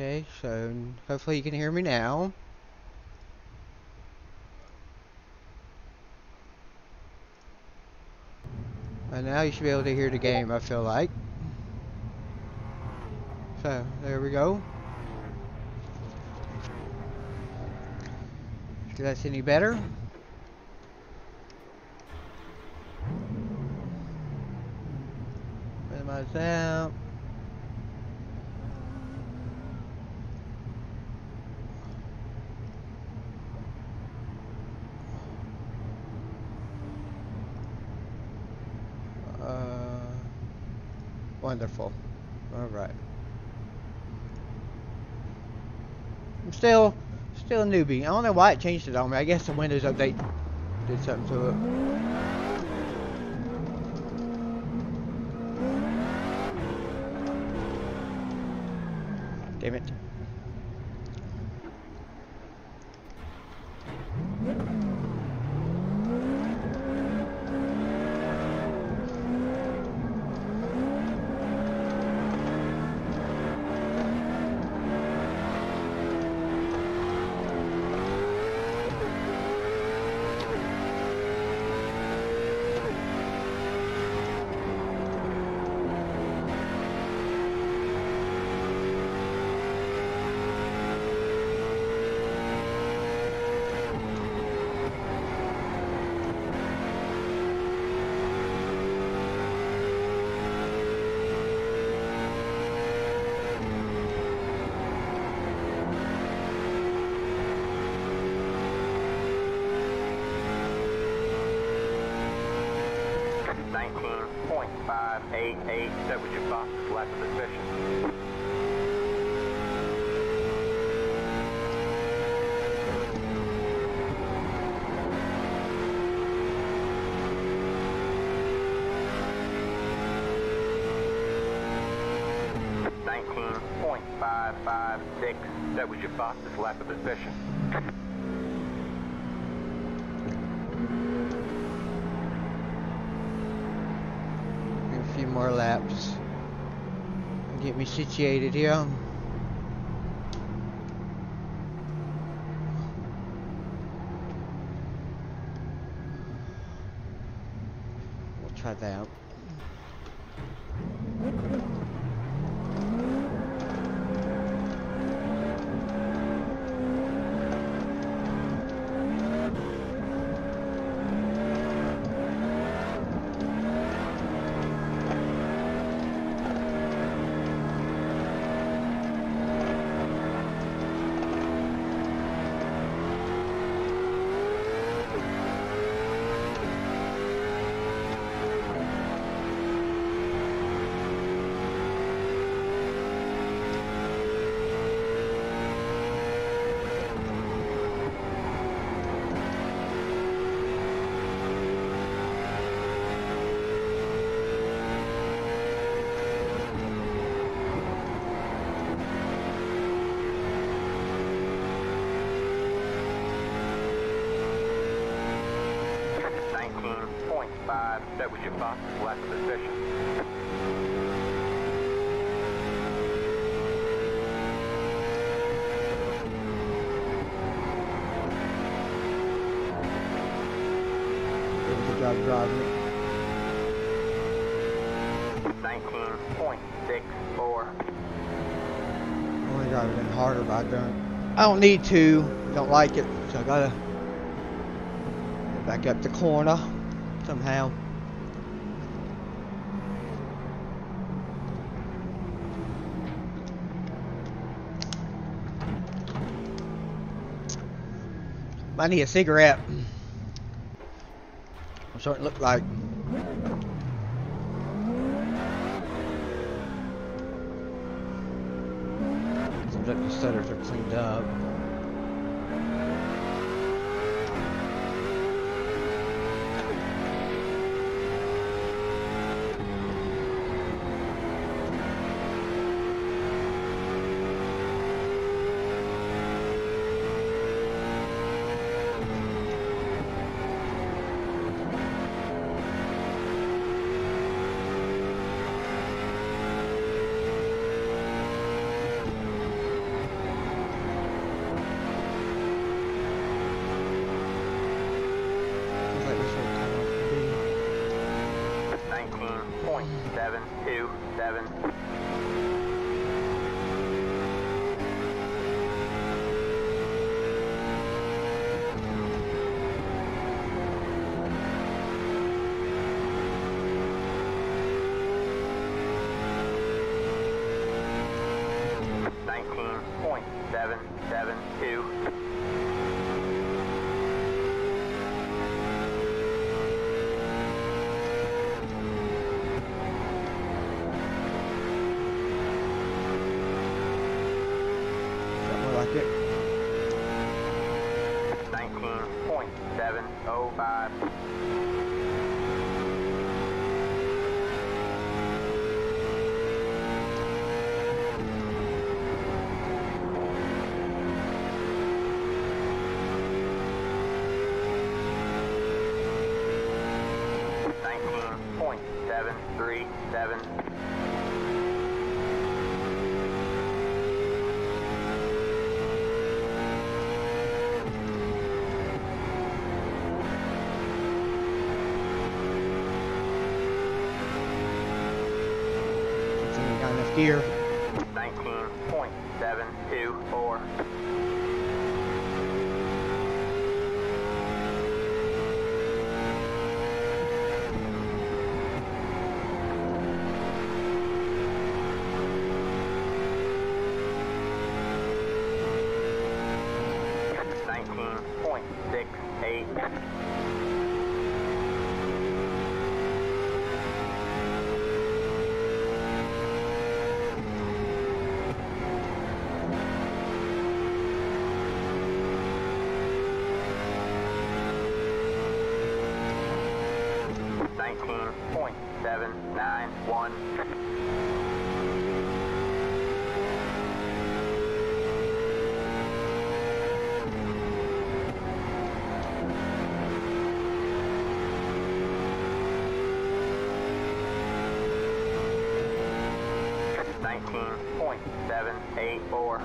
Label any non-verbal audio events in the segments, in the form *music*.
Okay, so hopefully you can hear me now. And now you should be able to hear the game, I feel like. So, there we go. If that's any better. Minimize that. Wonderful. All right. I'm still, still a newbie. I don't know why it changed it on me. I guess the Windows update did something to it. Damn it. Nineteen point five eight eight. That was your fastest lap of the session. Nineteen point five five six. That was your fastest lap of the session. A few more laps. Situated here. We'll try that. Nineteen point five. That was your fastest lap of the session. Did a good job driving it. Nineteen point six four. I want to drive it in harder, but I don't. I don't need to. Don't like it, so I gotta back up the corner somehow. I need a cigarette. I'm starting to look like. Seems like the stutters are cleaned up. Seven oh five. Nineteen point seven three seven. Something got enough gear. Nineteen point seven two four. Nineteen point six eight. Nineteen point seven nine one. Nineteen point seven eight four.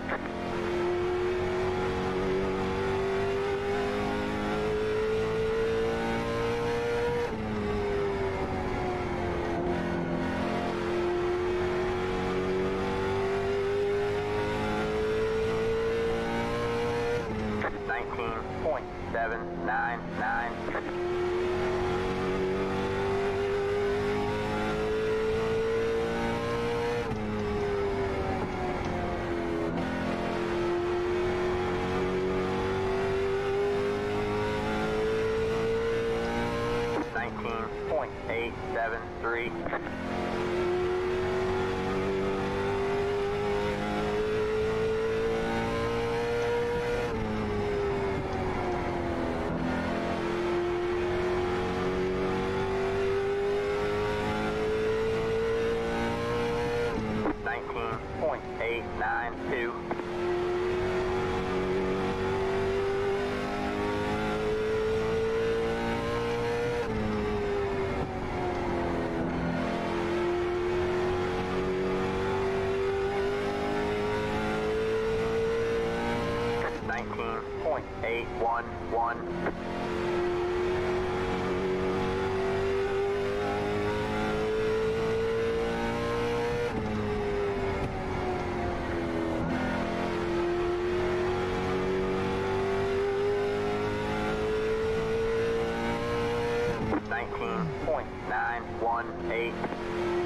0.918.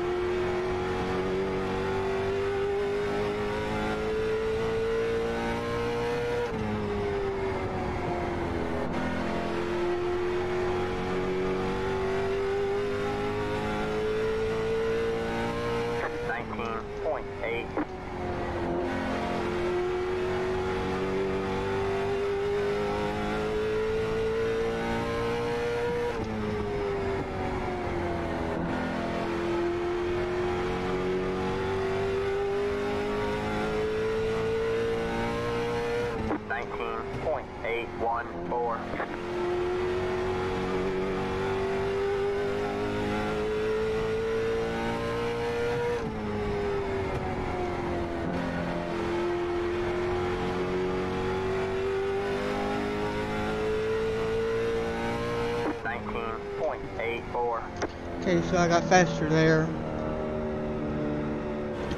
Okay, so I got faster there.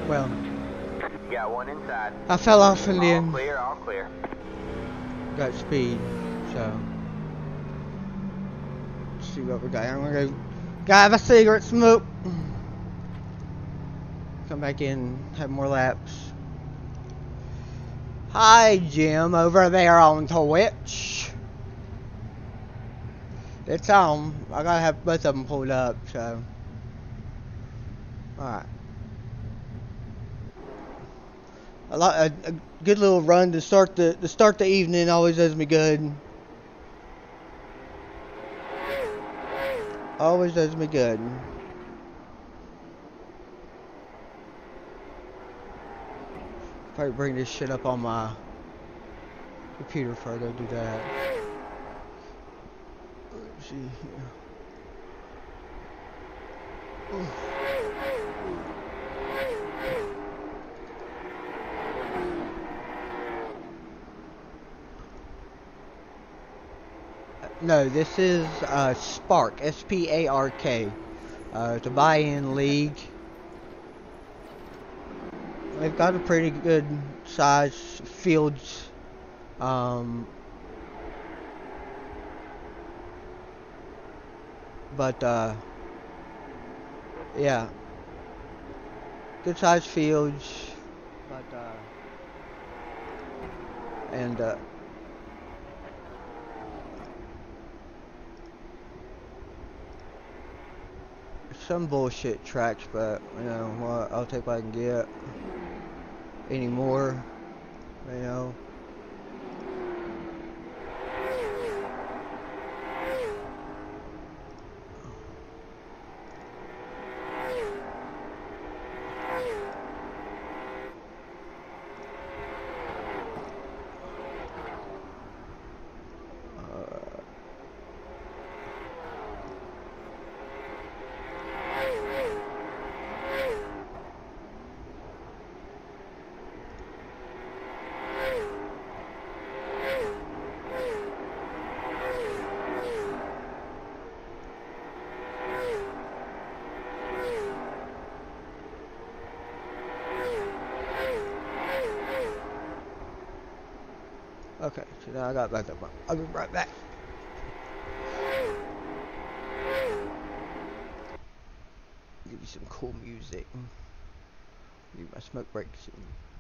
Well, You got one inside. I fell off in the end. clear, all clear. Got speed, so. Let's see what we got. I'm gonna go grab a cigarette smoke. Come back in, have more laps. Hi, Jim, over there on Twitch. It's on. I gotta have both of them pulled up, so. Alright. A lot, a, a good little run to start the to start the evening always does me good. Always does me good. Probably bring this shit up on my computer before I go do that. See here. No, this is uh, Spark, S-P-A-R-K. Uh, it's a buy-in league. They've got a pretty good size fields. Um, but uh, yeah, good size fields. But uh, and uh, some bullshit tracks, but you know? I'll take what I can get. Any more, you know. Now I got back up. I'll be right back. Give you some cool music. Need my smoke break soon.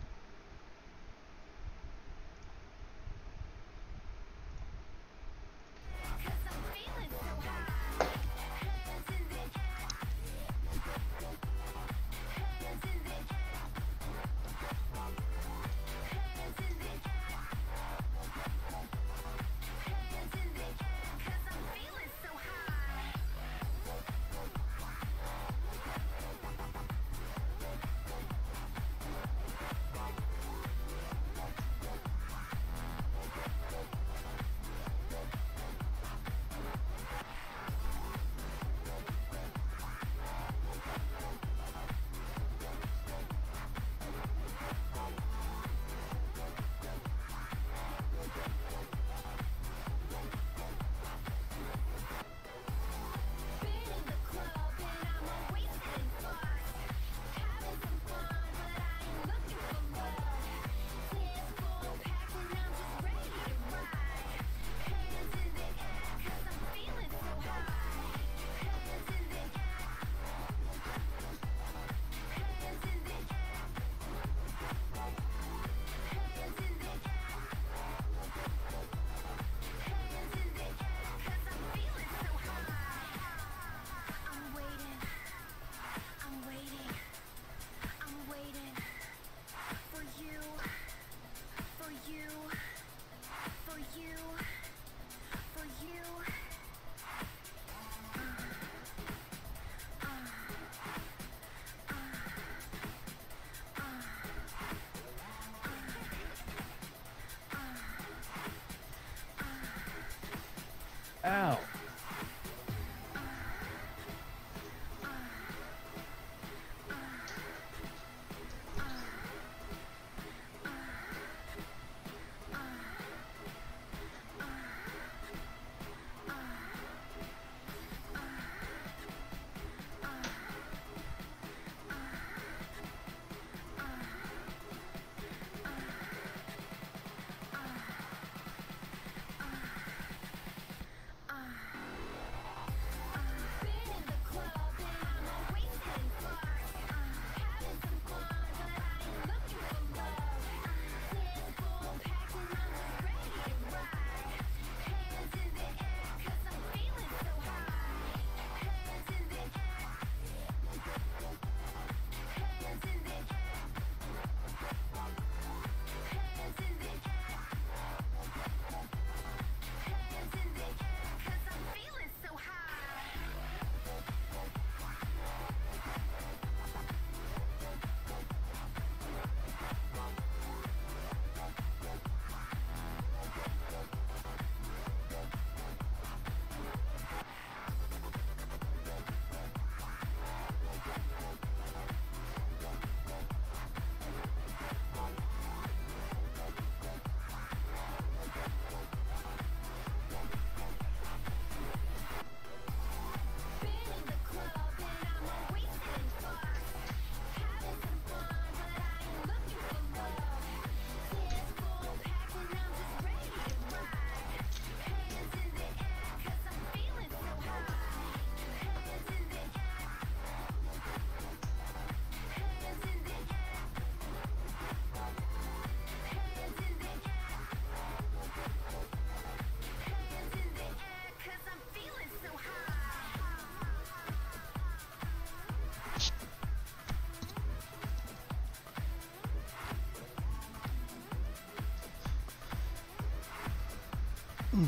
Okay,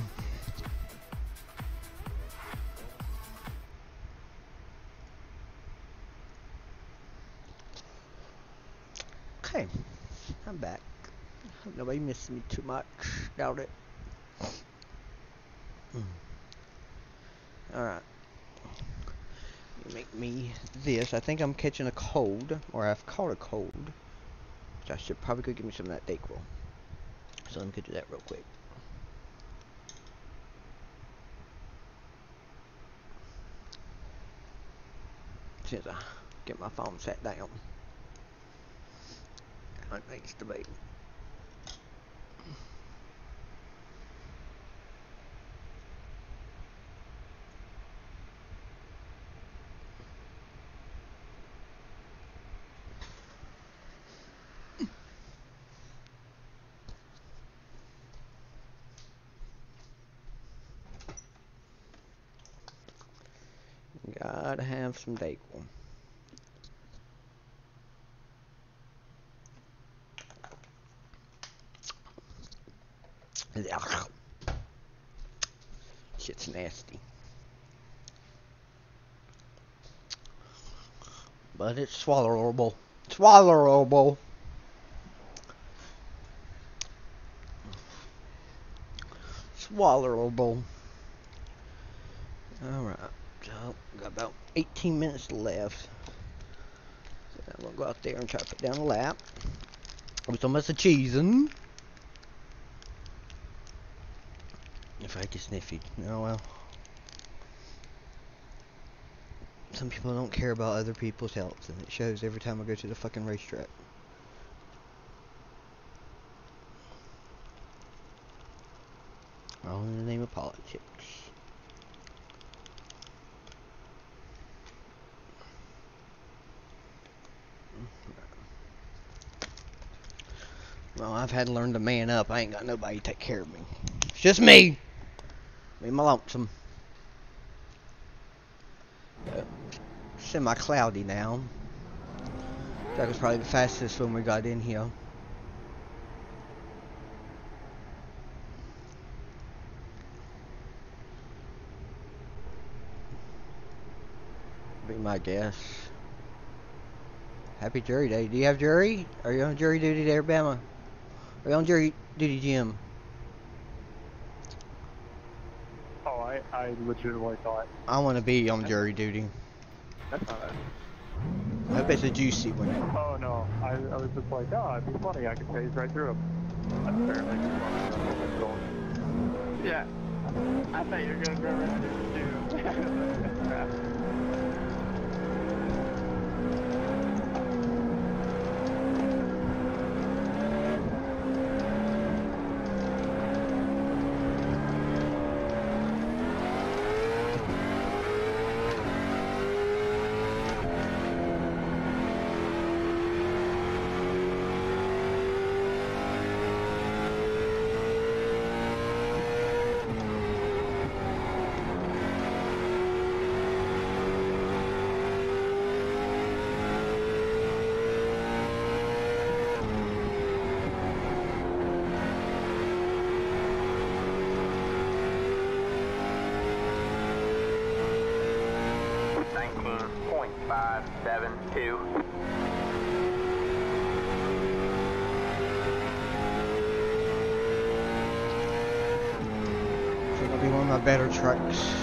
I'm back. Nobody missed me too much. Doubt it. Alright. Make me this. I think I'm catching a cold, or I've caught a cold. So I should probably go give me some of that Dayquil. So let me do that real quick. Get my phone set down. That needs to be. Gotta have some Dayquil. But it's swallowable. Swallowable. Swallowable. Alright, so got about 18 minutes left. So I'm gonna go out there and try to put down a lap. With some of the cheesing. If I get sniffy. Oh well. Some people don't care about other people's health, and it shows every time I go to the fucking racetrack. All in the name of politics. Well, I've had to learn to man up. I ain't got nobody to take care of me. It's just me. Me and my lonesome. Semi cloudy now. That was probably the fastest when we got in here. Be my guess. Happy jury day. Do you have jury? Are you on jury duty there, Bama? Are you on jury duty, Jim? Oh, I, I legitimately thought I want to be on jury duty. That's not it. I hope it's a juicy one. Oh no, I, I was just like, oh, it'd be funny. I could phase right through him. Apparently, just wanted Yeah, I thought you were gonna go around it *laughs* *laughs* too. Nineteen point five seven two. It's gonna be one of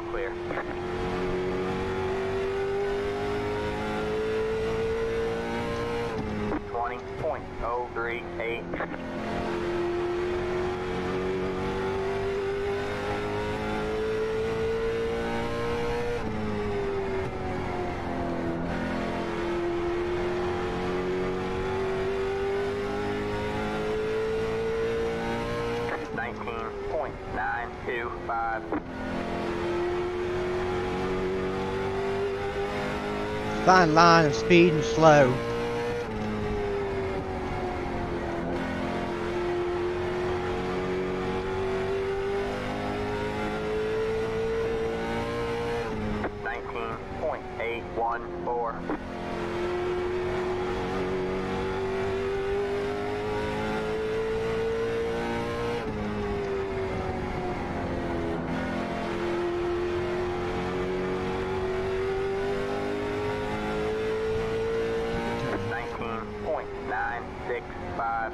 all clear. Twenty point oh three eight. Nineteen point nine two five. Fine line of speed and slow. Nineteen point eight one four. Nineteen point nine six five.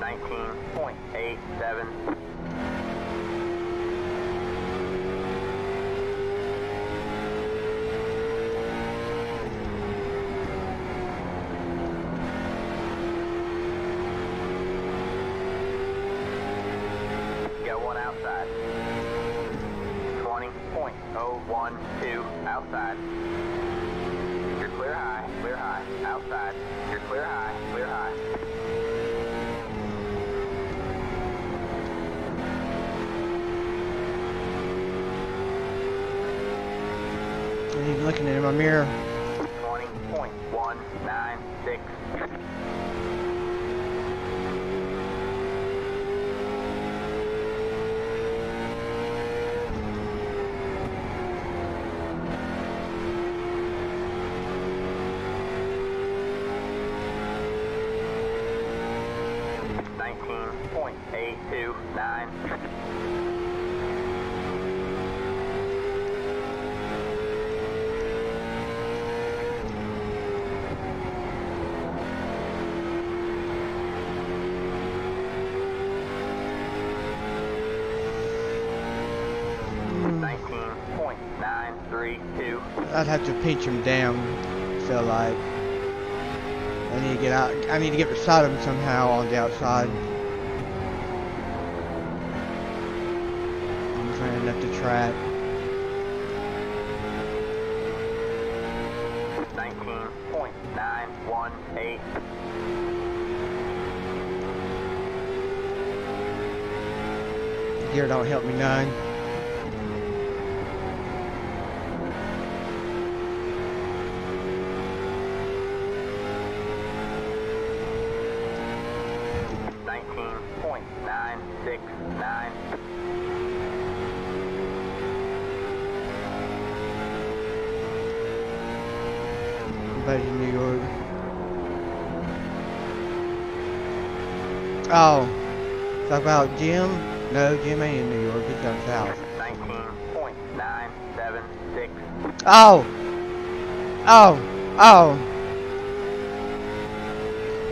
Nineteen point eight seven. Got one outside. Twenty point oh one two outside. You're clear high, clear high, outside. You're clear high, clear high. I'm even looking in my mirror. Twenty point one nine six. Nineteen point eight two nine. Nineteen point nine three two. I'd have to pinch him down. Feel like I need to get out. I need to get beside him somehow on the outside. I'm trying up the track. Nineteen point nine one eight. Gear don't help me none. Nineteen point nine six nine. Everybody's in New York. Oh, talk about Jim? No, Jim ain't in New York. He's down south. Nineteen point nine seven six. Oh! Oh! Oh!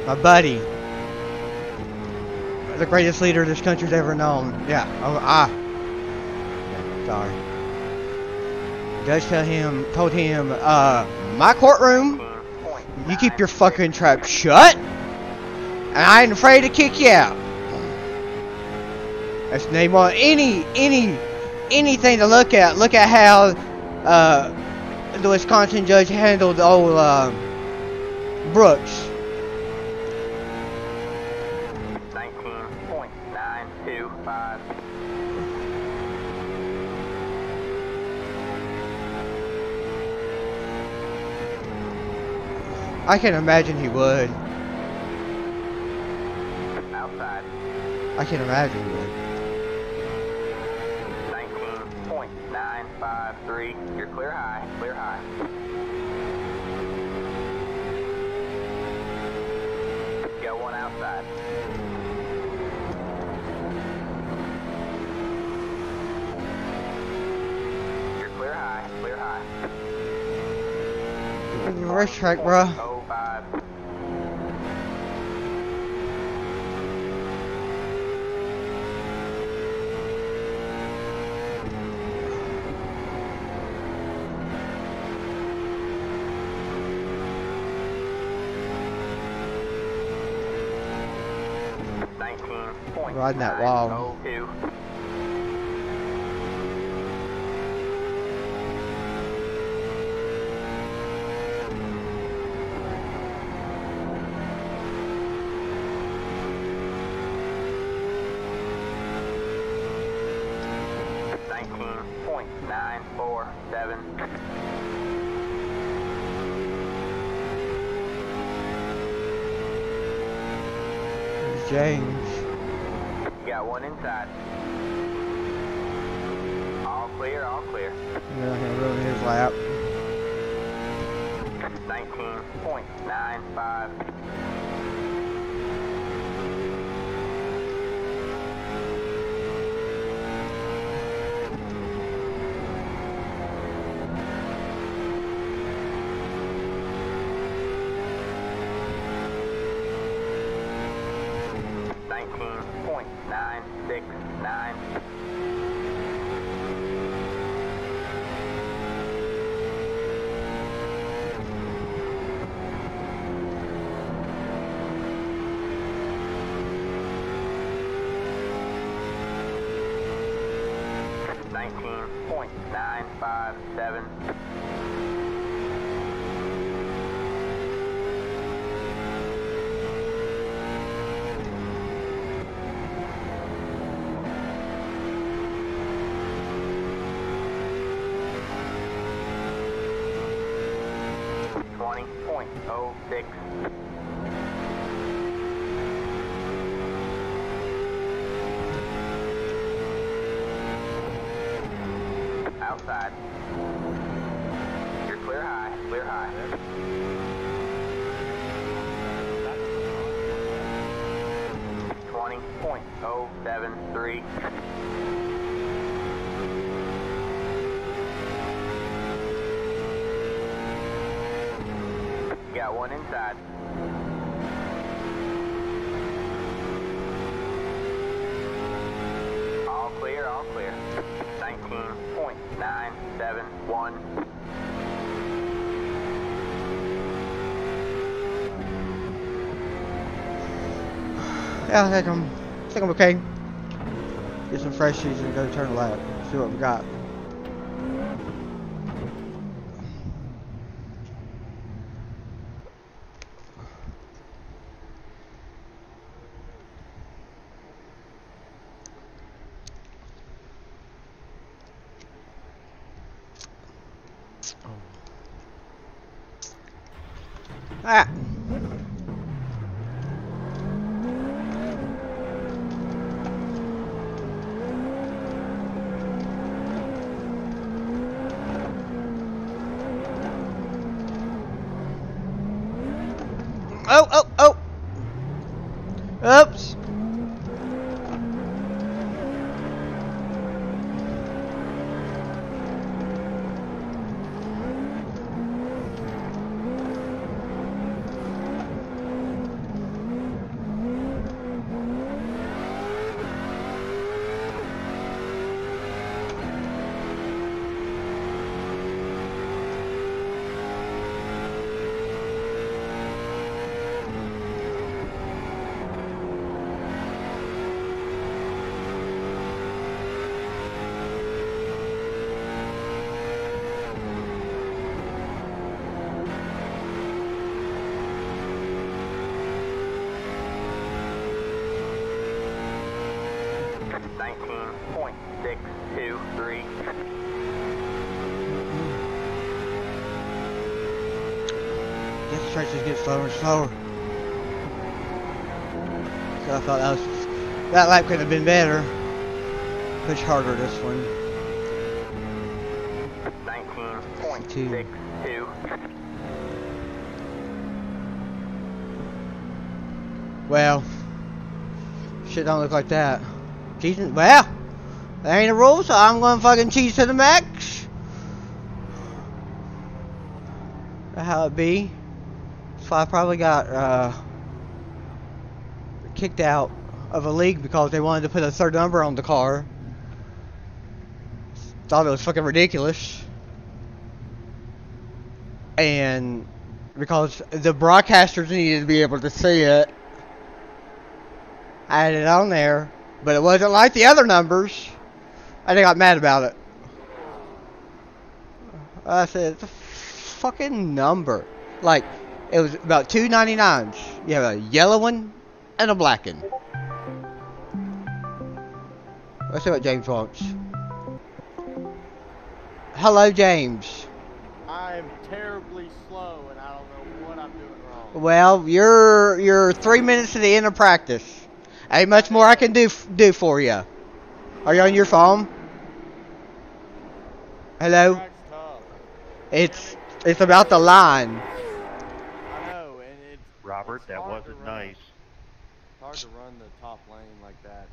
My buddy. The greatest leader this country's ever known. Yeah. Oh, ah. Sorry. Judge tell him, told him, uh, my courtroom, you keep your fucking trap shut, and I ain't afraid to kick you out. That's name on any, any, anything to look at. Look at how, uh, the Wisconsin judge handled old uh, Brooks. I can imagine he would. Outside. I can imagine he 19.953. You're clear high. Clear high. Got one outside. You're clear high. Clear high. Racetrack, bruh. Oh five. Nineteen point Riding that wall. nine got one inside. All clear, all clear. You're gonna his lap. 19.95. nine five seven. Point oh Outside. You're clear high, clear high. Twenty point oh seven three. Got one inside. All clear, all clear. Nineteen point nine seven one. Yeah, I think I'm, I think I'm okay. Get some fresh cheese and go turn a lap. See what we got. Just get slower and slower. So I thought that was that lap could have been better. Push harder this one. Nineteen point Two. six. Well, shit don't look like that. Cheating? Well, that ain't a rule, so I'm gonna fucking cheese to the max. How it be. I probably got uh, kicked out of a league because they wanted to put a third number on the car. Thought it was fucking ridiculous. And because the broadcasters needed to be able to see it, I had it on there, but it wasn't like the other numbers. And they got mad about it. I said, it's a fucking number. Like, it was about two ninety nines. You have a yellow one and a black one. Let's see what James wants. Hello, James. I'm terribly slow and I don't know what I'm doing wrong. Well, you're you're three minutes to the end of practice. Ain't much more I can do do for you. Are you on your phone? Hello. It's it's about the line. I know, and it's Robert, that wasn't nice. It's hard to run the top lane like that.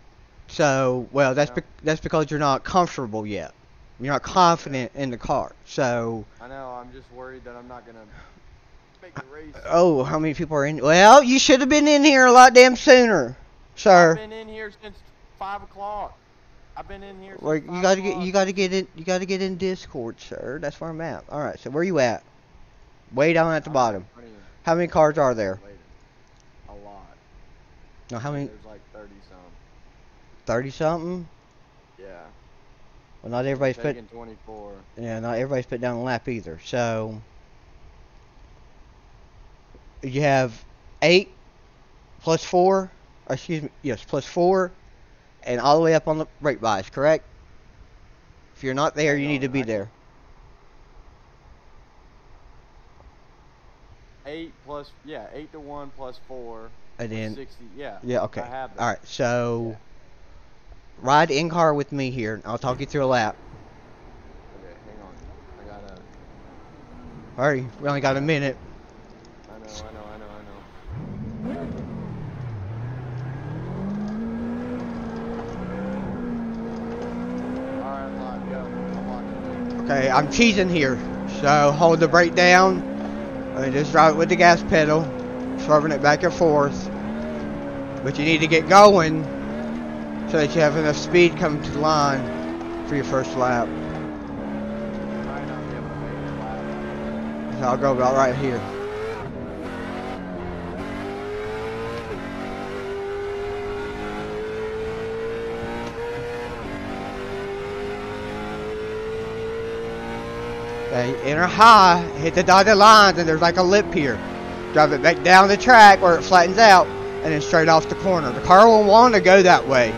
So, well, that's Yeah. bec that's because you're not comfortable yet. You're not confident in the car. So, I know. I'm just worried that I'm not gonna make the race. *sighs* oh, how many people are in? Well, you should have been in here a lot damn sooner, sir. I've been in here since five o'clock. I've been in here. Since Well, you gotta get you gotta get in you gotta get in Discord, sir. That's where I'm at. All right. So where you at? Way down at the I'm bottom. running How many cars are there? A lot. No, how many? There's like thirty some. Thirty something. Yeah. Well, not everybody's put. Taking 24. Yeah, not everybody's put down a lap either. So you have eight plus four. Excuse me. Yes, plus four, and all the way up on the rate buys. Correct. If you're not there, you need to be there. Eight plus yeah, eight to one plus four. And then sixty. Yeah. yeah, okay. I have that. All right. So ride in car with me here. I'll talk you through a lap. Okay, hang on. I gotta. Hurry. We only got a minute. I know, I know, I know, I know. Alright, live, go. I'm watching. Okay, I'm cheesing here. So hold the brake down and just drive it with the gas pedal, swerving it back and forth. But you need to get going so that you have enough speed coming to the line for your first lap. So I'll go about right here. Okay, enter high, hit the dotted lines, and there's like a lip here. Drive it back down the track where it flattens out, and then straight off the corner. The car will want to go that way.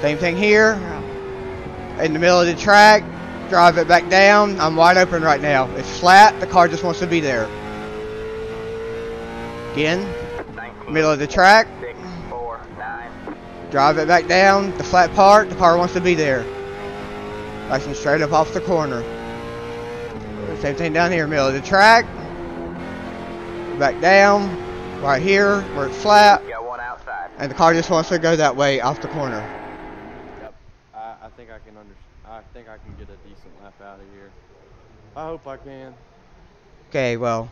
Same thing here. In the middle of the track, drive it back down. I'm wide open right now. It's flat. The car just wants to be there. Again, middle of the track. Drive it back down. The flat part. The car wants to be there. Nice and straight up off the corner. Same thing down here, middle of the track. Back down. Right here, where it's flat. Got one outside. And the car just wants to go that way off the corner. Yep. I, I think I can under. I think I can get a decent lap out of here. I hope I can. Okay, well.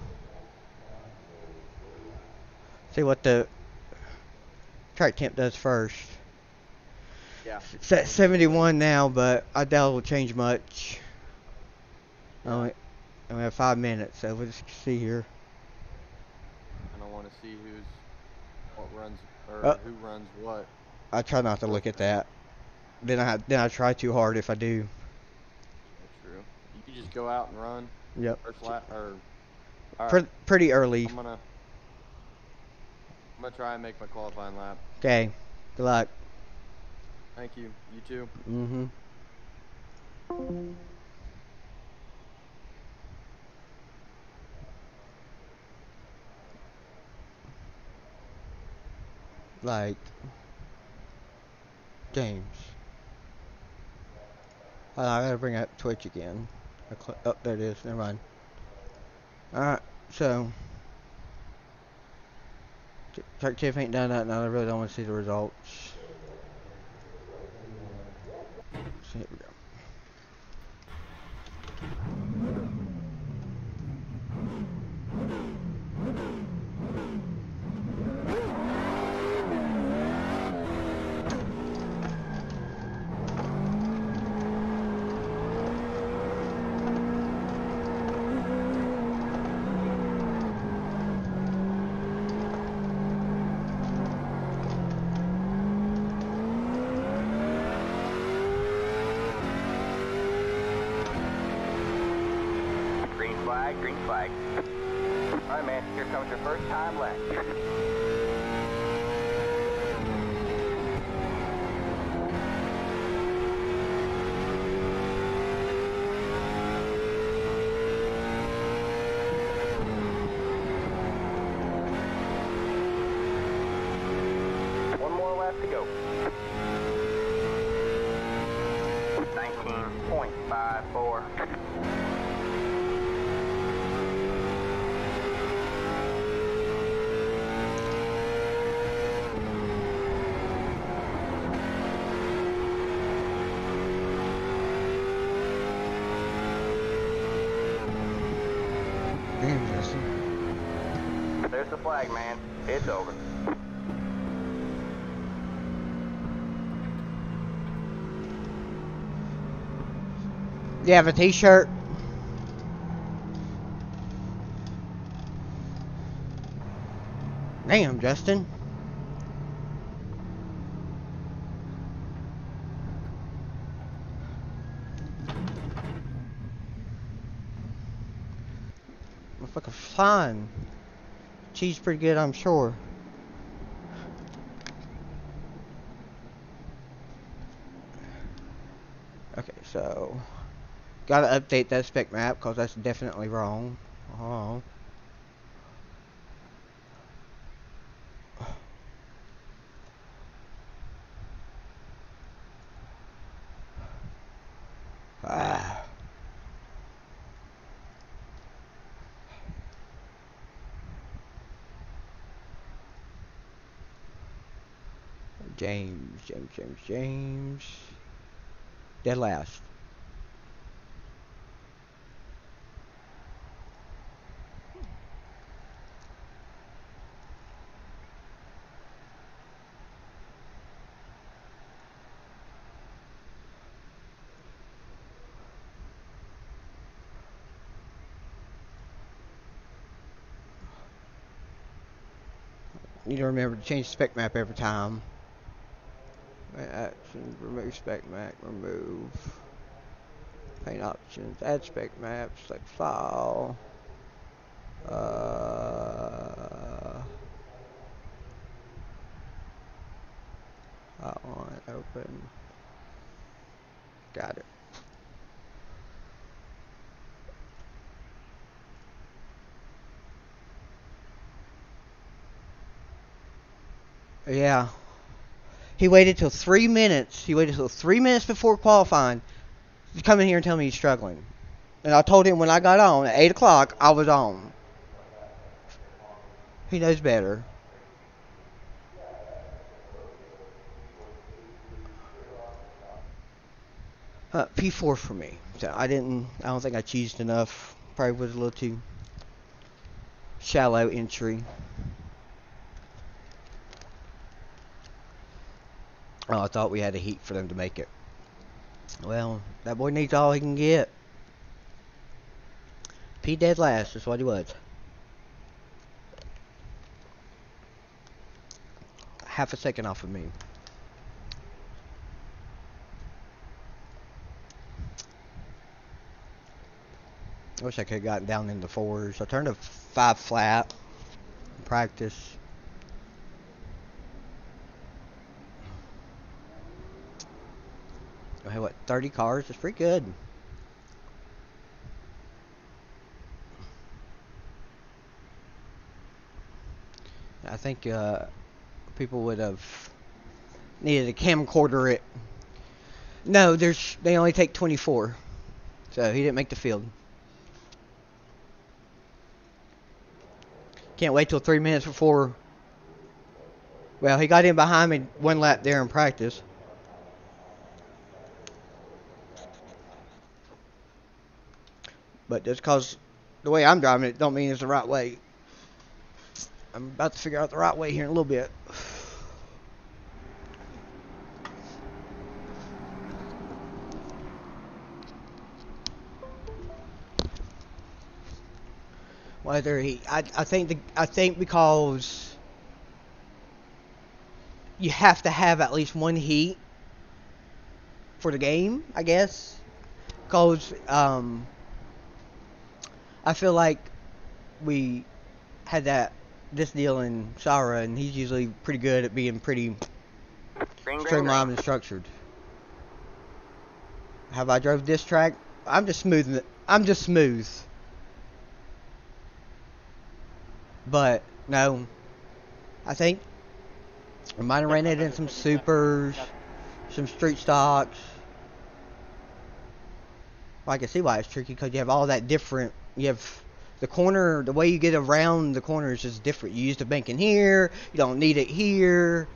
See what the track temp does first. Yeah. It's at 71 now, but I doubt it'll change much. Only, and we have five minutes, so we'll just see here. And I don't want to see who's what runs or Uh, who runs what. I try not to look at that. Then I then I try too hard if I do. That's true. You can just go out and run Yep. first lap or. All Pre- pretty early. I'm gonna. I'm gonna try and make my qualifying lap. Okay. Good luck. Thank you. You too. Mm-hmm. Like, James. Oh, I gotta bring up Twitch again. I cl- Oh, there it is. Never mind. Alright, so. Ch- Chuck Tiff ain't done that, and I really don't want to see the results. So here we go. Green flag, green flag. All Here comes your first time left. One more left to go. 19.54. Damn, Justin. There's the flag, man. It's over. You have a t-shirt? Damn, Justin. Motherfucker fine. Cheese pretty good, I'm sure. Okay, so gotta update that spec map because that's definitely wrong. Oh. Ah. James, James, James, James. Dead last. Need to remember to change the spec map every time. Action, remove spec map, remove. Paint options, add spec map, select file. Uh, outline, open. Got it. Yeah. He waited till three minutes. He waited till three minutes before qualifying to come in here and tell me he's struggling. And I told him when I got on at 8 o'clock, I was on. He knows better. Uh, P4 for me. So I didn't, I don't think I cheesed enough. Probably was a little too shallow entry. Oh, I thought we had a heat for them to make it. Well, that boy needs all he can get. P dead last, that's what he was. Half a second off of me. I wish I could have gotten down in the fours. I turned a five flat practice. Hey, what, 30 cars? It's pretty good. I think uh, people would have needed a camcorder it. No, there's they only take 24. So he didn't make the field. Can't wait till three minutes before. Well, he got in behind me one lap there in practice. But just cause the way I'm driving it don't mean it's the right way. I'm about to figure out the right way here in a little bit. Whether he, I, I think the, I think because you have to have at least one heat for the game, I guess. Because um, I feel like we had that this deal in Shara, and he's usually pretty good at being pretty streamlined and structured. Have I drove this track? I'm just smooth. I'm just smooth. But no, I think I might have ran it in some supers, some street stocks. Well, I can see why it's tricky because you have all that different. You have the corner, the way you get around the corners is just different. You use the bank in here. You don't need it here.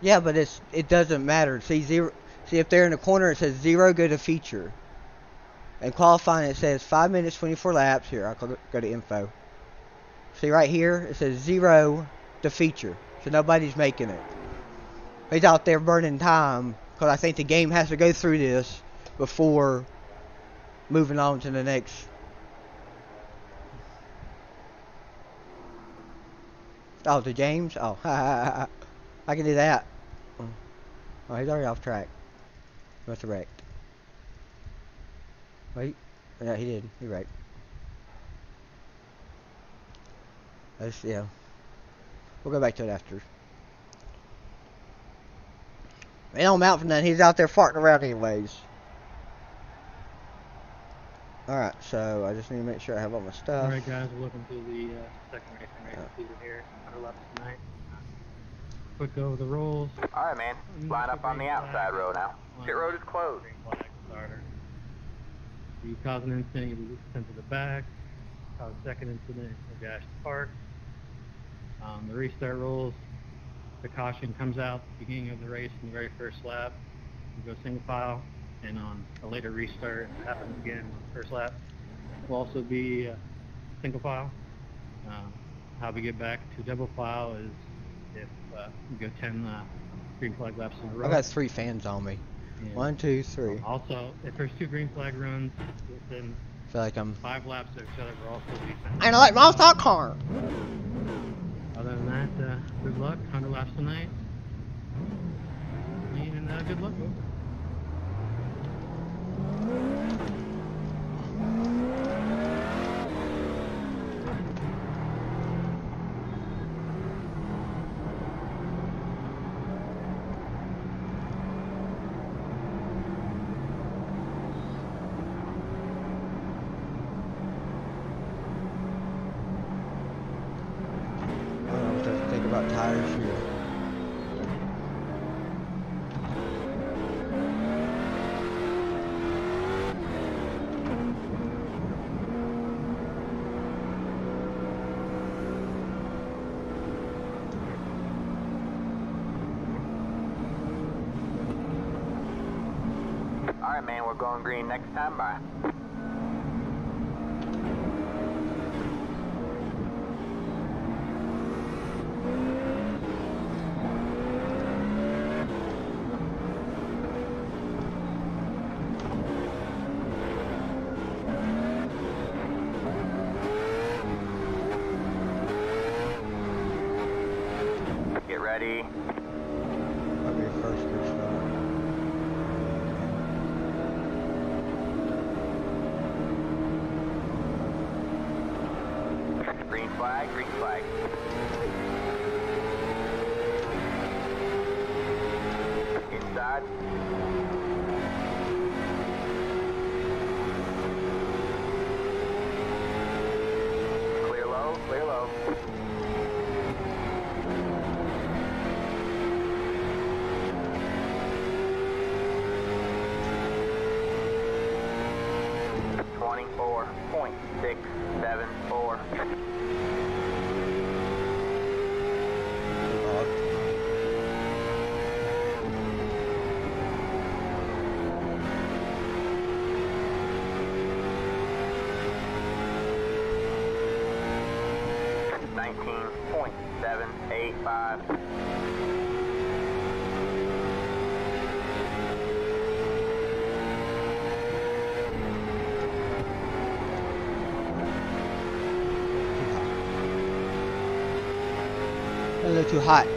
Yeah, but it's it doesn't matter. See zero. See if they're in the corner, it says zero. Go to feature. And qualifying, it says five minutes, 24 laps. Here, I'll go to info. See right here, it says zero to feature. So nobody's making it. He's out there burning time because I think the game has to go through this before moving on to the next. Oh, to James? Oh, *laughs* I can do that. Oh, he's already off track. Wrecked. Wait. Yeah, he did. He wrecked. That's, yeah. We'll go back to it after. It don't mount for nothing. He's out there farting around anyways. Alright, so I just need to make sure I have all my stuff. Alright guys, we're looking through the uh, second racing race season here. 100 laps tonight. Quick go over the rolls. All right, man. Line up on the outside row now. Pit road is closed. Green flag starter. You cause an incident, you be sent to the back. Cause a second incident, you dash the park. Um, the restart rules, the caution comes out at the beginning of the race in the very first lap. You go single file, and on a later restart, it happens again on the first lap. Will also be uh, single file. Um, how we get back to double file is if uh, you go 10 uh, green flag laps in a row. I got three fans on me. And One, two, three. Also, if there's two green flag runs within I feel like I'm. five laps of each other, we're also be I like my stock car. Other than that, uh, good luck. 100 laps tonight. And uh, good luck. I don't know what to think about tires here. All going green next time. Bye. Get ready. Might be your first good start. Green flag. Green flag. 19.674. Nineteen point seven eight five. A little too hot.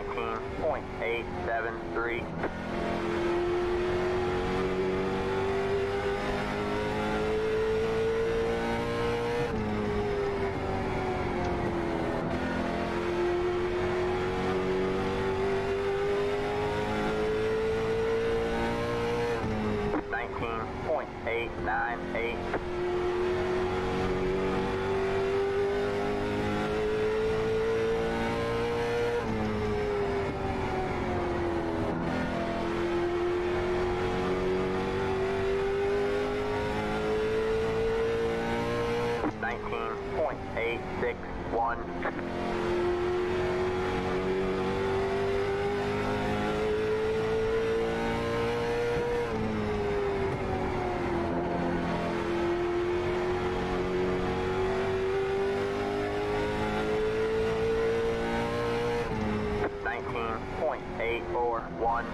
19.873. one.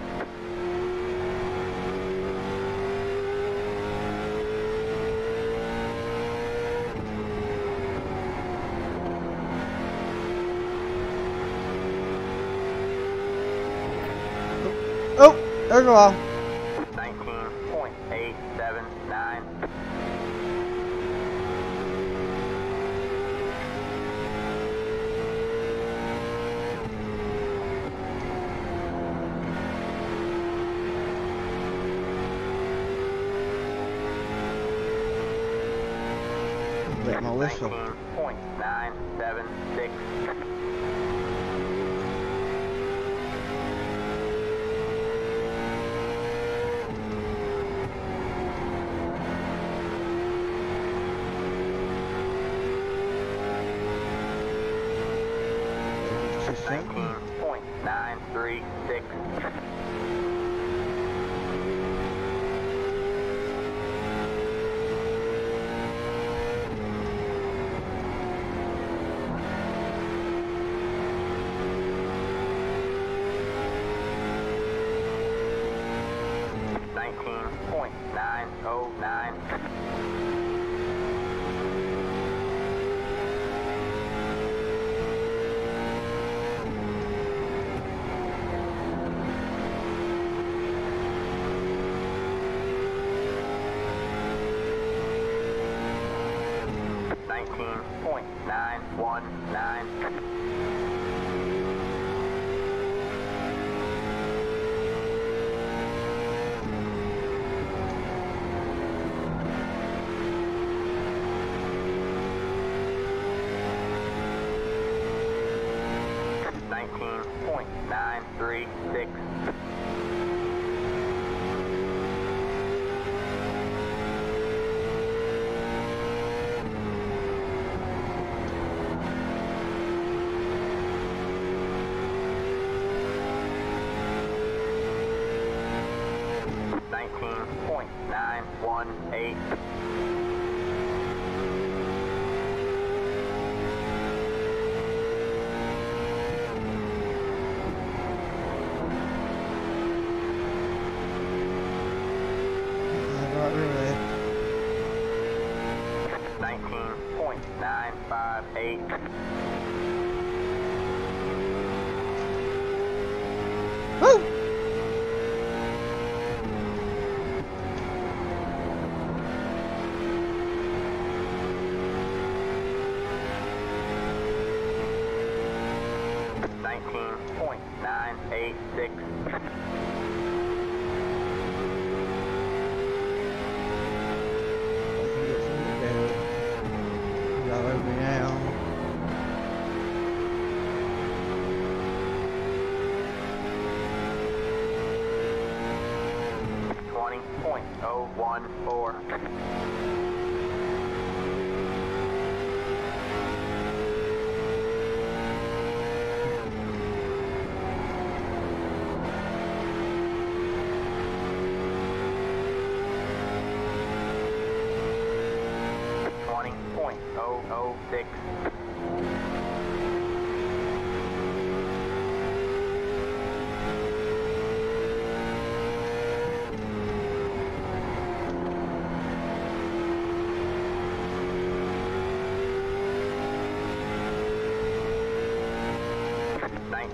Oh, oh there's a wall. 918. one four. Twenty point oh oh six.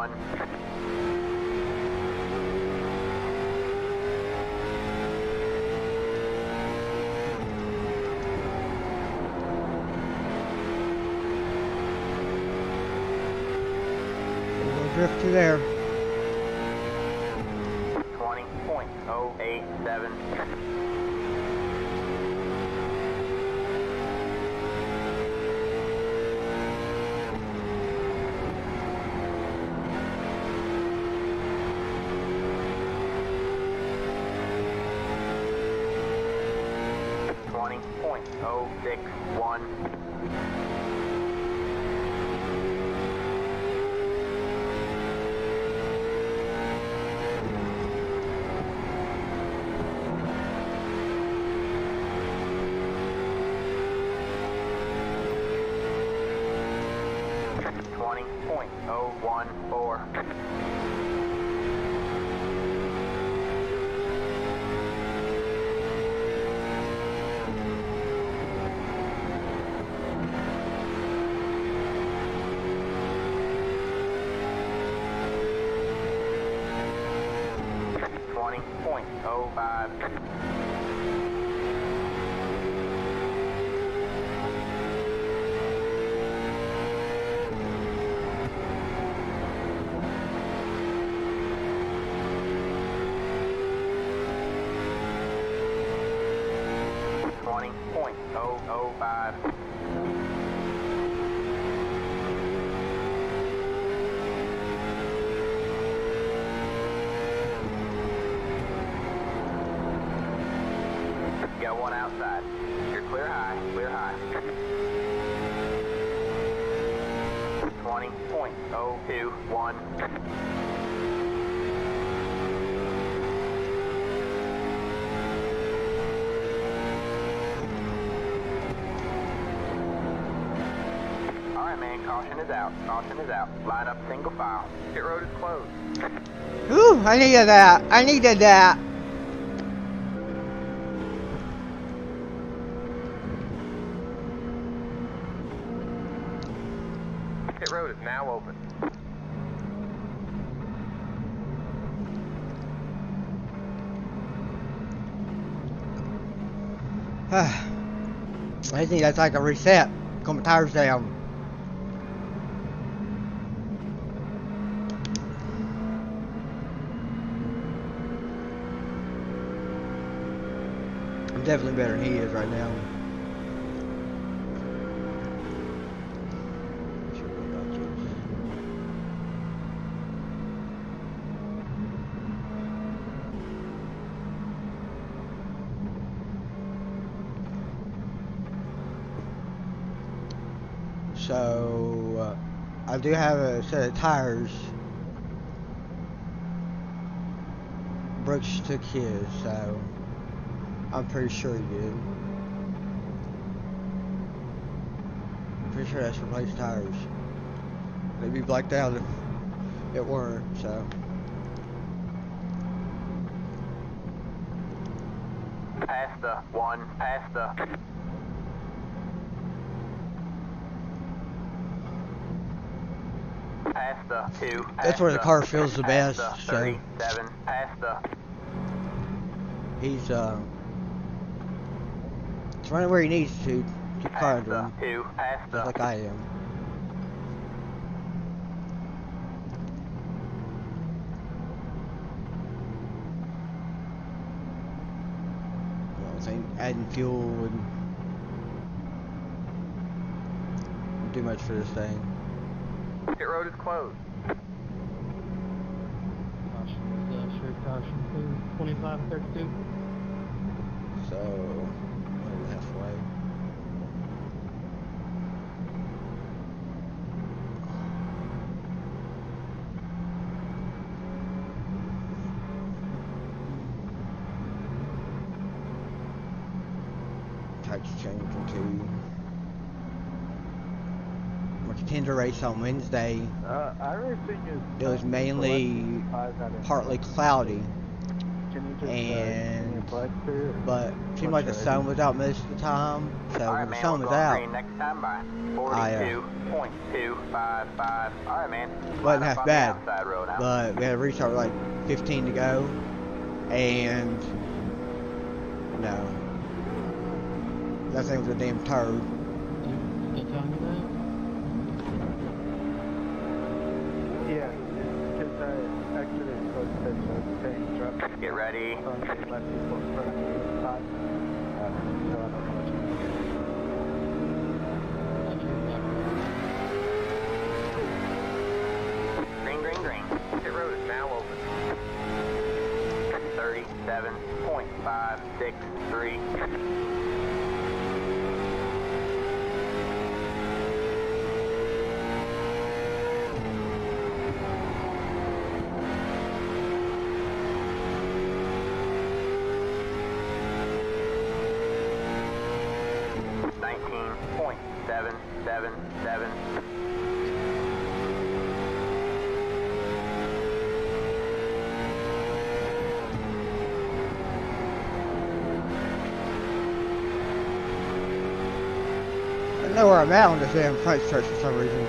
one. drift to there. 20.087. oh one four. Twenty point oh five. Twenty point oh oh five. Got one outside. You're clear high, clear high. Twenty point oh two one. All right, man. Caution is out. Caution is out. Line up single file. Pit road is closed. Ooh, I needed that. I needed that. Pit road is now open. That's like a reset. My tires down. I'm definitely better than he is right now. So, uh, I do have a set of tires. Brooks took his, so I'm pretty sure he did. Pretty sure that's replaced tires. They'd be blacked out if it weren't, so. Past the one. Past Past the two. That's where the car feels the best, so- Thirty-seven. Past the. He's, uh, he's running where he needs to. Keep car under him, two. Just like I am. Think adding fuel would do much for this thing. Pit road is closed. Caution uh, sure caution to 25 and 32. So, we're halfway. Types changing to. We're contender race on Wednesday. Uh, iRacing is. It was mainly partly cloudy. Can you just, uh, and give me Flexer. but it seemed like the sun was out most of the time. So All right, when the man, sun was out, next time by I, uh, 42.255. All right, man. wasn't Line half up on the bad. outside road now. but we had a restart like 15 to go, and no, that thing was a damn turd. Still telling you that? Yeah, because I actually supposed to the same truck. Get ready. So they let people in front of me this time. Uh, so I don't know what you Thought you were black. Green, green, green. Pit road is now open. 37.563. Nineteen point seven seven seven. On this damn stretch for some reason.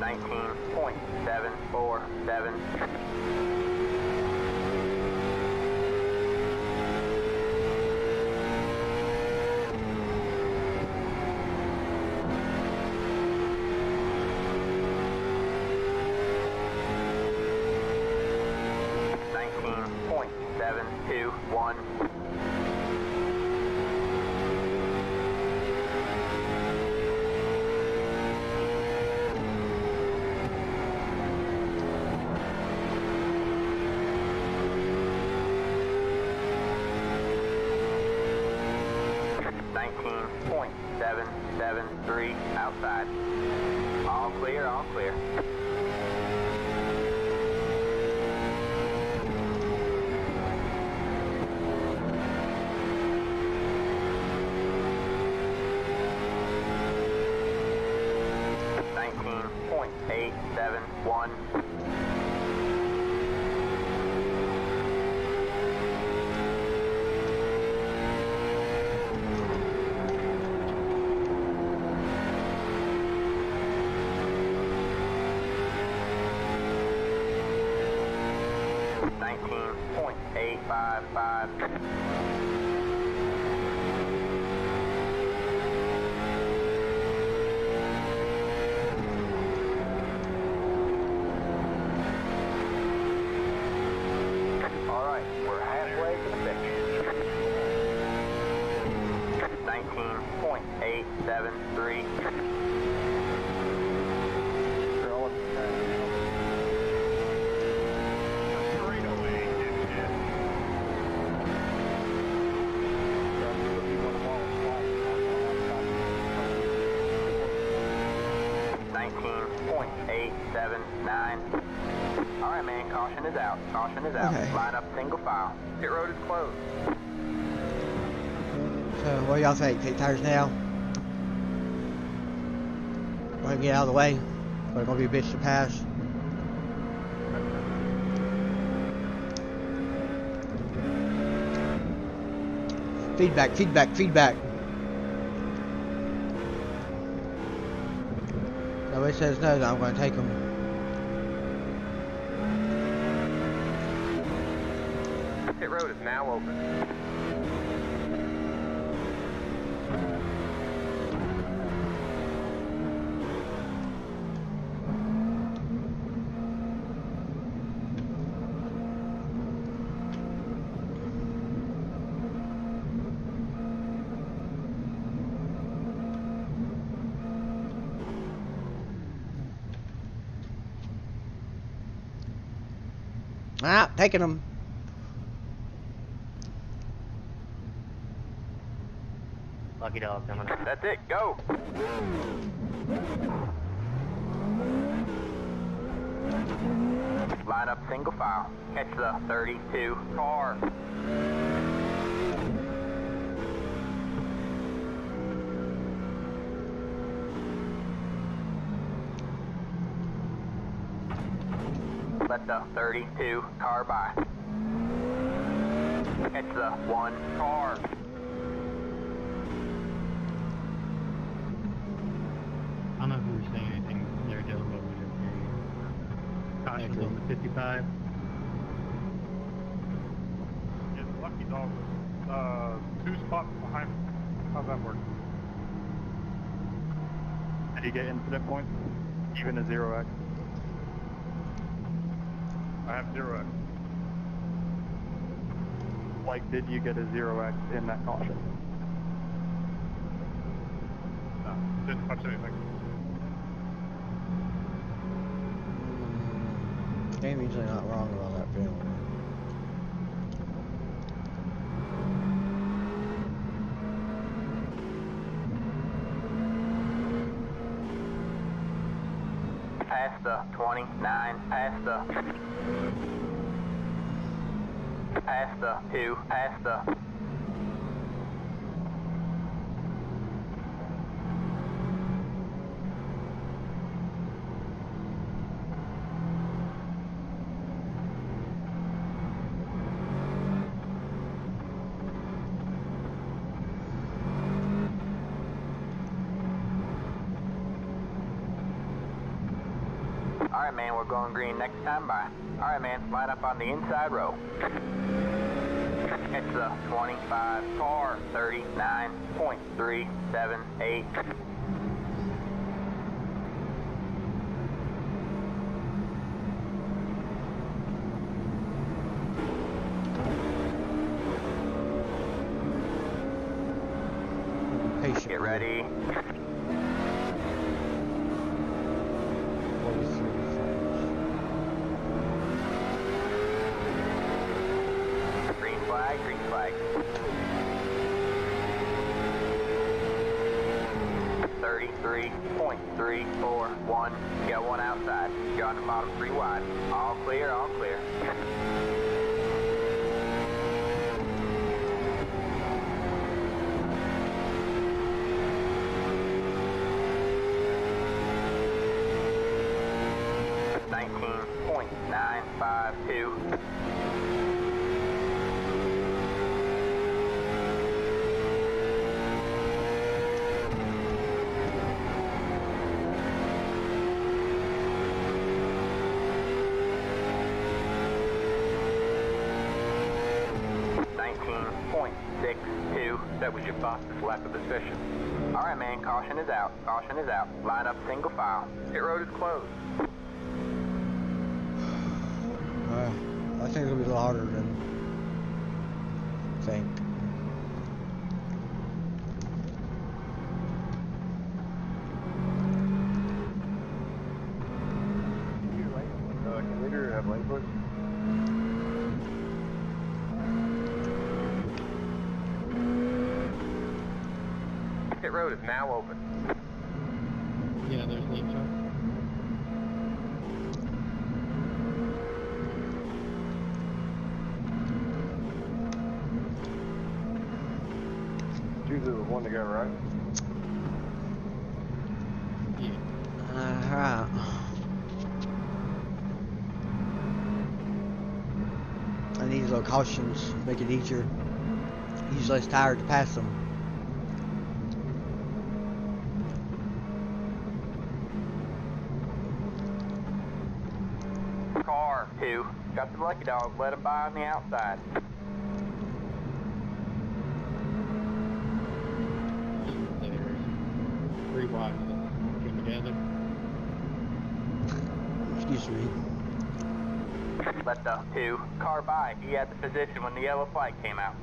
Nineteen point seven four seven. Nineteen point seven two one. Nineteen point seven seven three outside. All clear, all clear. Nineteen point eight seven one. Nineteen point eight five five. All right, we're halfway to the finish. Nineteen point eight seven three. They're all in the Nineteen point eight seven nine. All right, man. Caution is out. Caution is out. Okay. Line up single file. Pit road is closed. So what do y'all think? Take tires now? Want to get out of the way? Or gonna be a bitch to pass? Feedback, feedback, feedback. Nobody says no, then I'm gonna take them. Pit road is now open. Ah, taking them. Lucky dog coming. That's it. Go. Line up single file. Catch the 32 car. Let the 32 car by. It's the one car. I don't know if you were saying anything there, Dylan, but we didn't hear you. Caution's Agree. on 55. Yeah, lucky dog was uh, two spots behind. How's that work? Did he get incident points? Even a zero X? I have zero X. Like, did you get a zero X in that caution? No, didn't touch anything. Game usually not wrong about that the 29. Past the. Past the 2. Past the. Alright, man, we're going green next time by. Alright, man, line up on the inside row. It's a 25 car, 39.378. Patient. Get ready. Green flag, green flag. Thirty-three point three four one. Got one outside. You're on the bottom three wide. All clear, all clear. Nineteen point nine five two. Nineteen point six your the session. All right, man. Caution is out. Caution is out. Line up single file. Pit road is closed. Uh, I think it'll be a little harder than I think. Uh, can leader have lane push? Pit road is now open. Yeah, there's lane chart. Choose the one to go right. Yeah. Uh, Alright. And these little cautions make it easier. Usually it's tired to pass them. Car two. Got the lucky dog. Let him by on the outside. There's three wide that came together. Excuse me. Let the two car by. He had the position when the yellow flag came out.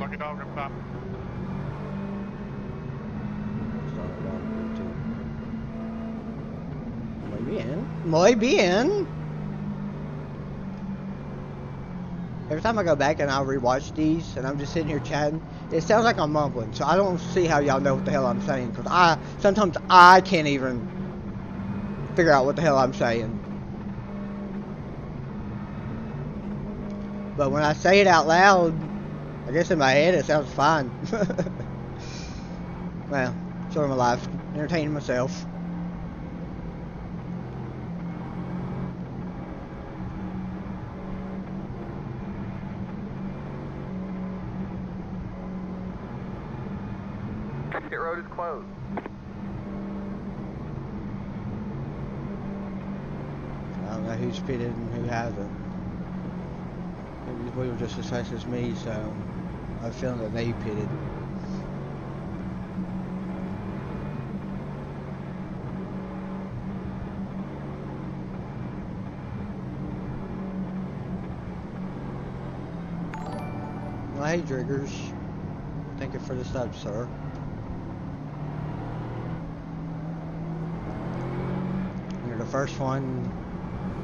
Lucky dog up top. Muy bien. Muy bien. Every time I go back and I rewatch these and I'm just sitting here chatting, it sounds like I'm mumbling. So I don't see how y'all know what the hell I'm saying because I sometimes I can't even figure out what the hell I'm saying. But when I say it out loud, I guess in my head it sounds fine. *laughs* well, sort of my life, entertaining myself. Pit road is closed. I don't know who's pitted and who hasn't. The wheel just as fast as me, so I feeling that they pitted. Well, hey, Driggers. Thank you for the sub, sir. You're the first one,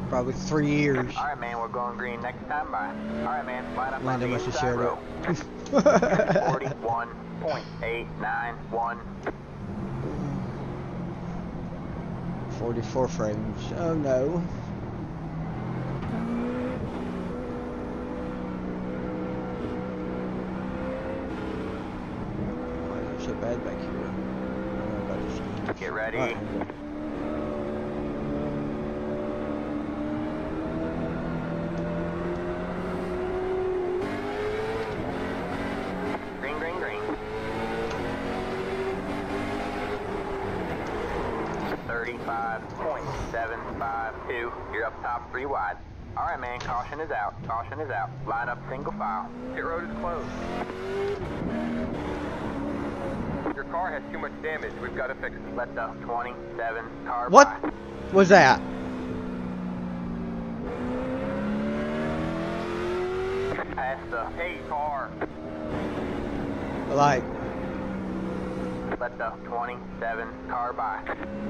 probably three years. All right, man, we're going green next time by. All right, man, line up on Linda the inside shared row. it. 41.891. 44 frames. Oh no. Why is it so bad back here? I don't know about this. Get ready. Alright. Green, green, green. 35.752. You're up top three wide. All right, man. Caution is out. Caution is out. Line up single file. Pit road is closed. Your car has too much damage. We've got to fix it. Let's the 27 car What by. was that? Pass the hey car. Like, Let the 27 car by.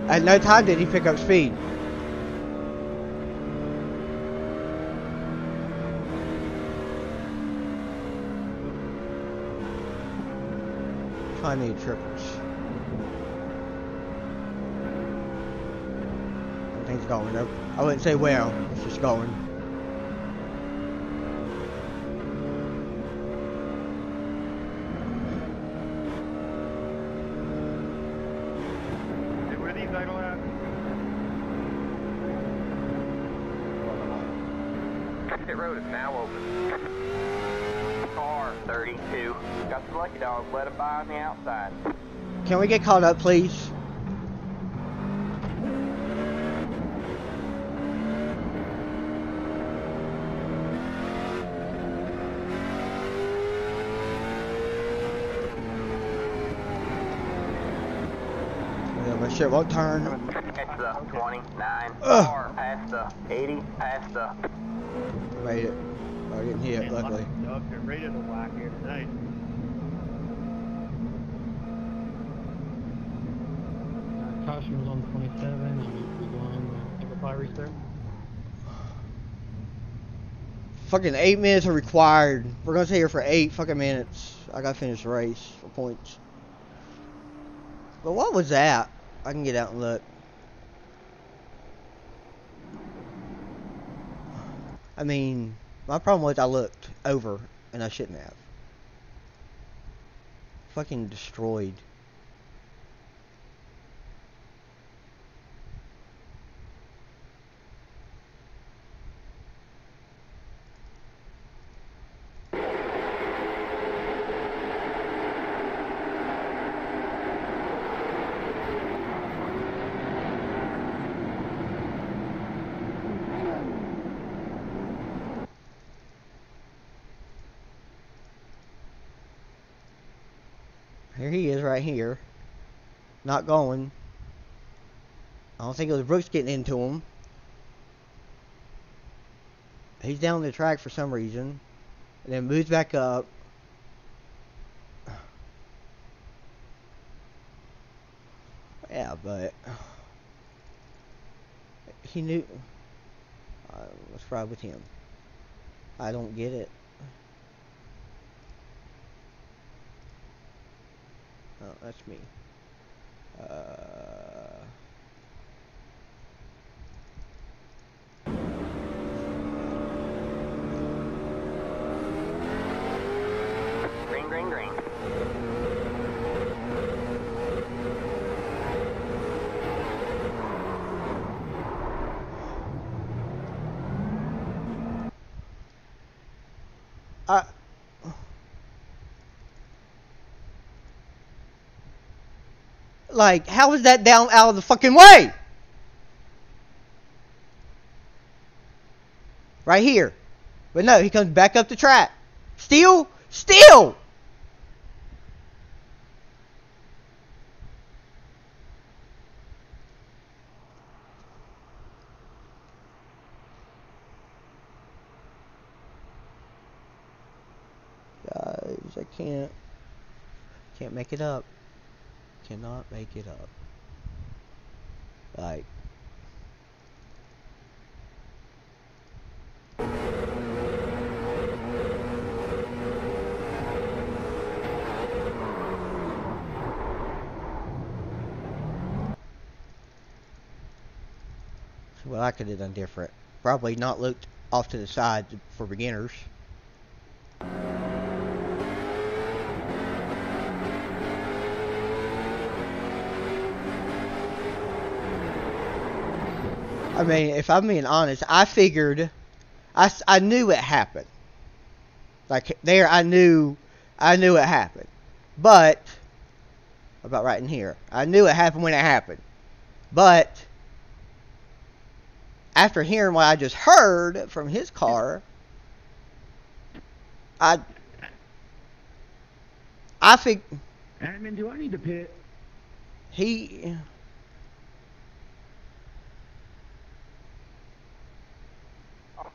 at no time did he pick up speed. I need triples. Everything's going up. I wouldn't say well, it's just going. Hey, where are these idle at? Pit road is now open. Car 32. Got some lucky dogs. Let them by on the outside. Can we get caught up, please? Yeah, my shit won't turn. Catch the 29 Ugh. Past the 80. Past the. Made it. I didn't hit, Man, luckily. lots of Dogs are ready to whack here tonight. Was on 27. You need to be going uh, single file restart. Fucking eight minutes are required. We're gonna stay here for eight fucking minutes. I gotta finish the race for points. But what was that? I can get out and look. I mean, my problem was I looked over and I shouldn't have. Fucking destroyed. Here he is right here. Not going. I don't think it was Brooks getting into him. He's down the track for some reason. And then moves back up. *sighs* Yeah, but *sighs* he knew. Uh, what's wrong with him? I don't get it. Oh, that's me. Uh, Green, green, green. I. Like, how is that down out of the fucking way? Right here. But no, he comes back up the track. Still, still. Guys, I can't. Can't make it up. Cannot make it up. Like. Well, I could have done different. Probably not looked off to the side for beginners. I mean, if I'm being honest, I figured, I, I knew it happened. Like there, I knew, I knew it happened. But about right in here, I knew it happened when it happened. But after hearing what I just heard from his car, I, I think Admin, do I need to pit? he.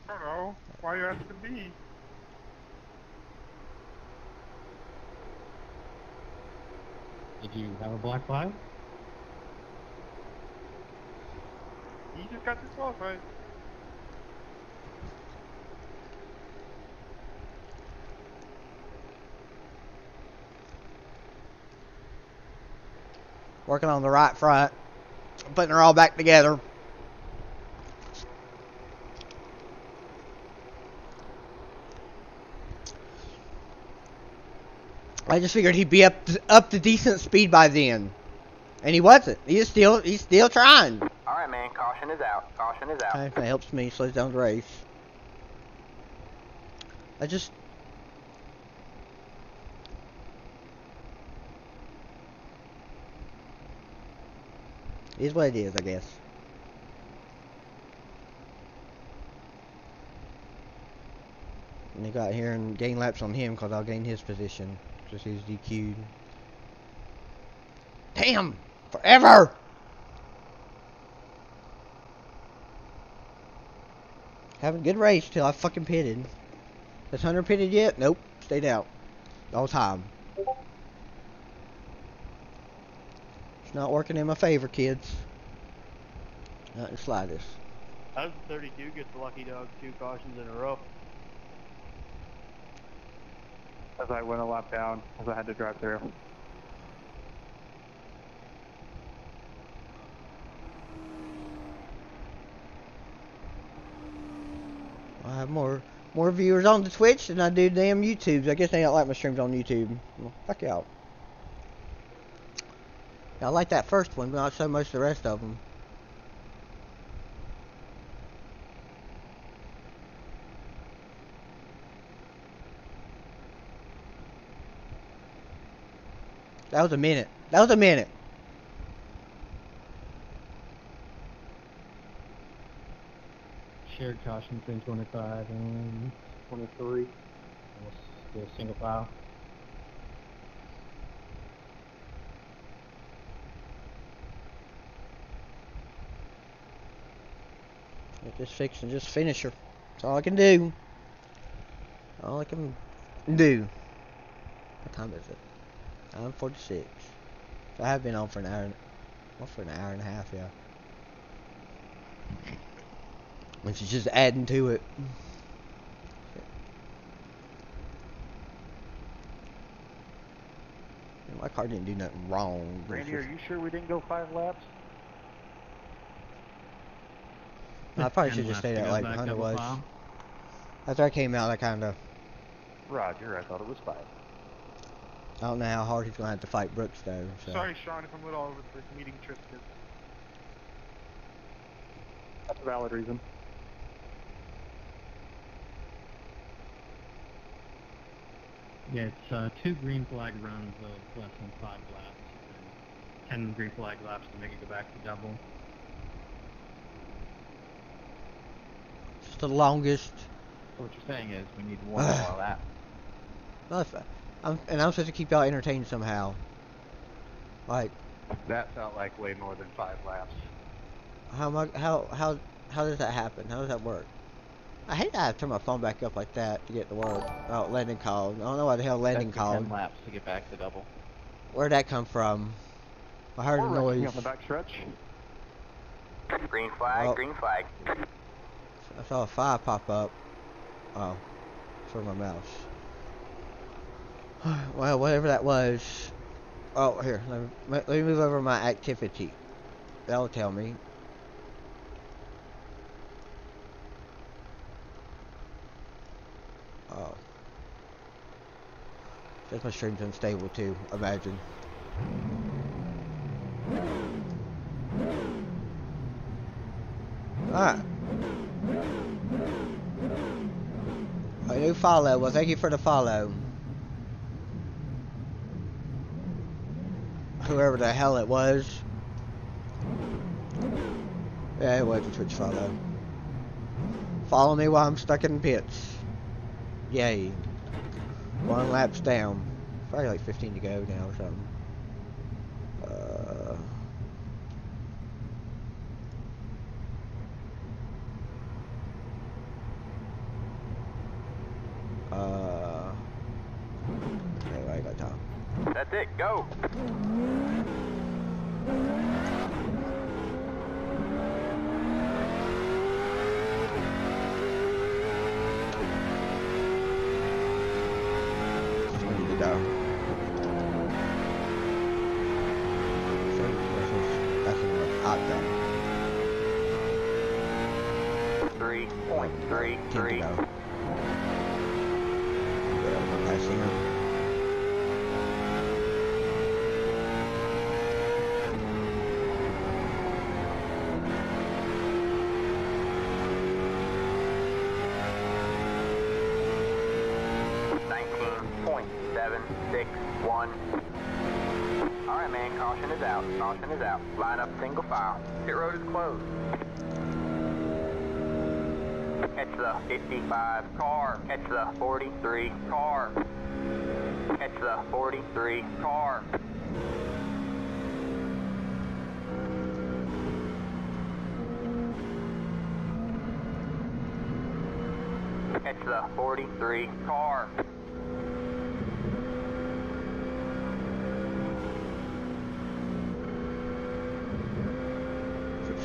I don't know. Why you asking me? Did you have a black flag? You just got disqualified. working on the right front, putting her all back together. I just figured he'd be up to, up to decent speed by then, and he wasn't. He's still he's still trying. All right, man. Caution is out. Caution is out. Okay, that helps me slows down the race. I just is what it is, I guess. And they got here and gain laps on him because I'll gain his position because he's DQ'd. Damn! Forever! Having a good race till I fucking pitted. Has Hunter pitted yet? Nope. Stayed out. All time. It's not working in my favor, kids. Not the slightest. How's the 32 get the lucky dog two cautions in a row? As I went a lap down, as I had to drive through. I have more more viewers on the Twitch than I do damn YouTubes. I guess they don't like my streams on YouTube. Well, fuck y'all. I like that first one, but not so much the rest of them. That was a minute. That was a minute. Shared caution between 25 and 23. Almost still single file. Get this fixed and just finish her. That's all I can do. All I can do. What time is it? 9:46. So I have been on for an hour. and- Well, for an hour and a half, yeah. Which is just adding to it. My car didn't do nothing wrong. Randy, are you sure we didn't go five laps? I probably *laughs* should just laps stay to there go like back Hunter double was. file. After I came out, I kind of Roger, I thought it was five. I don't know how hard he's gonna have to fight Brooks though. So. Sorry, Sean, if I'm a little over the meeting Tristan. That's a valid reason. Yeah, it's uh, two green flag runs of less than five laps. and 10 green flag laps to make it go back to double. It's the longest. So what you're saying is we need one *sighs* more lap. Well, if- I'm, and I'm supposed to keep y'all entertained somehow. Like, That felt like way more than five laps. how am I, how how how does that happen? How does that work? I hate that I have to turn my phone back up like that to get the work. Oh, uh, landing call. I don't know why the hell landing That's the call. 10 laps to get back to double. Where'd that come from? I heard a Or noise. resting on the back stretch. Green flag, Oh. green flag. I saw a five pop up. Oh, for my mouse. *sighs* well, whatever that was. Oh, here. Let me, let me move over my activity. That'll tell me. Oh. Says my stream's unstable too, imagine. Alright. A new follow. Well, thank you for the follow. Whoever the hell it was. Yeah, it was a Twitch follow. Follow me while I'm stuck in pits. Yay. One lap's down. Probably like 15 to go now or something. Uh, uh, anyway, I got time. That's it, go. Just ready to go. So, this is- That's enough. I've done. Three point three Ten to three. go. Yeah, I'm passing him. Nineteen point seven six one. All right, man. Caution is out. Caution is out. Line up single file. Pit road is closed. Catch the 55 car. Catch the 43 car. Catch the 43 car. Catch the 43 car.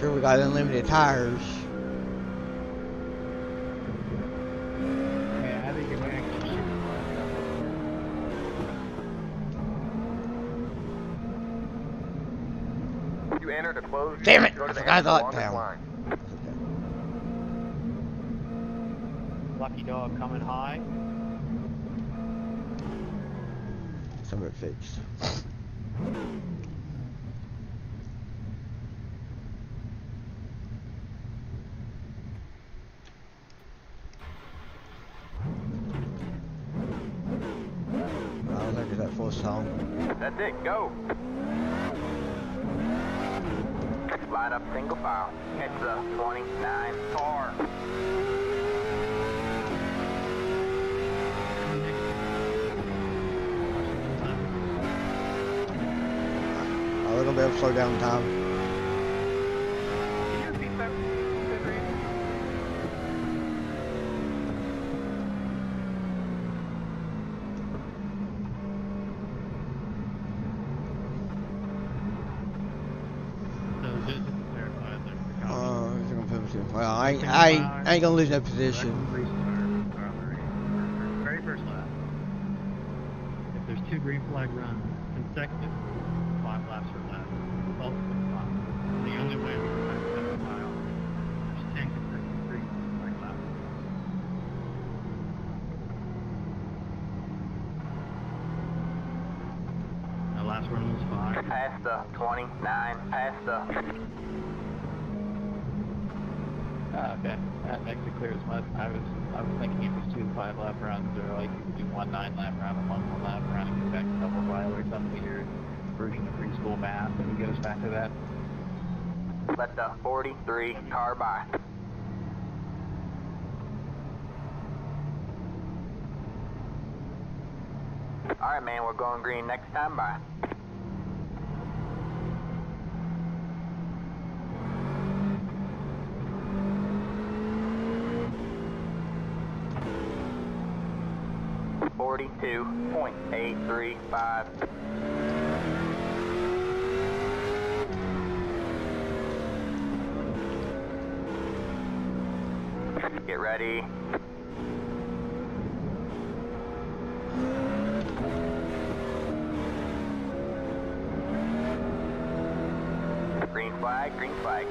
Sure, we got unlimited tires. Yeah, I think it might actually shoot. You entered a closed Damn it! I forgot end the lockdown. Lucky dog coming high. Some of it fixed. I don't think it's that full song. That's it, go. Line up single file. Catch the 29 car. Oh, they're gonna be able to slow down time. Can you repeat that? that Randy? So just to clarify, there's the caution. They're gonna put me through. Well, I, ain't- I, I ain't gonna lose no position. Direct restart are on the race. Very first lap. If there's two green flag runs consecutive, clear as mud. I was I was thinking it was two five lap rounds, or like you could do one nine lap round and one one lap round and get back to double file or some weird version of preschool math Can you get us back to that. Let the 43 car by. Alright man, we're going green next time by. 42.835. Get ready. Green flag, green flag.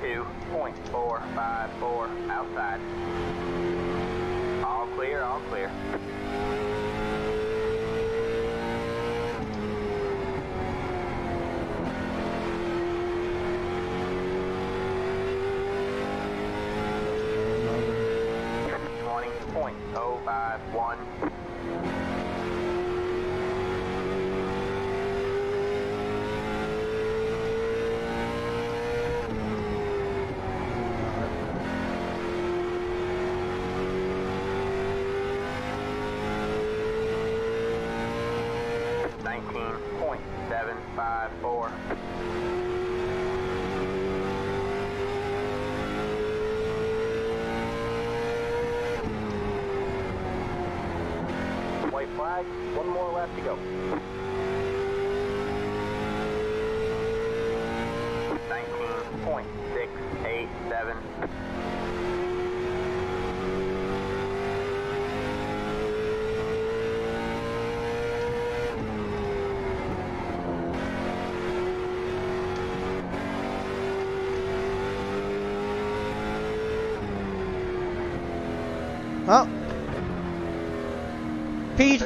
Thirty-two point four five four outside. All clear, all clear. Twenty point oh five one. Nineteen point seven five four. One more left to go.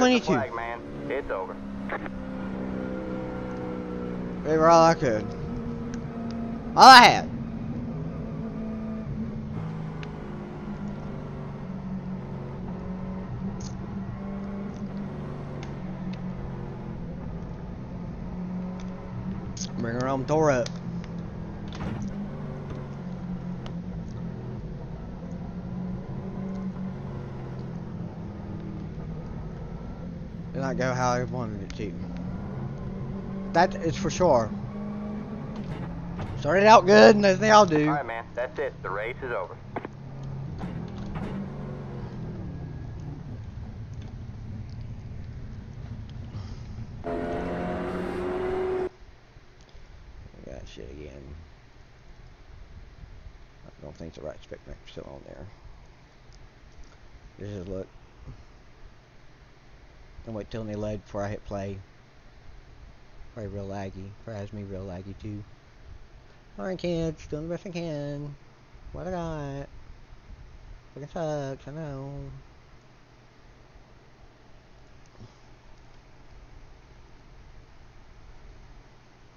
22. Flag, man. It's over. They were all I could. All I had. That is for sure. Started out good, and as they all do. Alright, man. That's it. The race is over. That shit again. I don't think the right spec map's still on there. This is look. I'll wait till they load before I hit play. Probably real laggy. Probably has me real laggy too. Alright kids, doing the best I can. What I got. Fucking sucks, I know.